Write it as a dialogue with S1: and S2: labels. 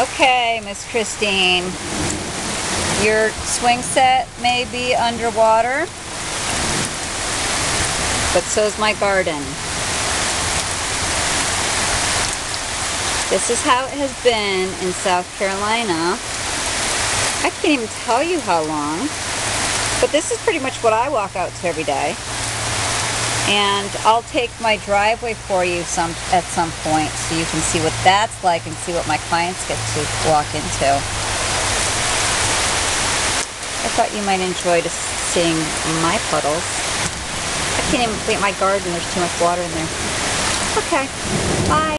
S1: Okay, Miss Christine. Your swing set may be underwater, but so's my garden. This is how it has been in South Carolina. I can't even tell you how long, but this is pretty much what I walk out to every day. And I'll take my driveway for you some at some point so you can see what that's like and see what my clients get to walk into. I thought you might enjoy just seeing my puddles. I can't even clean my garden, there's too much water in there. Okay, bye.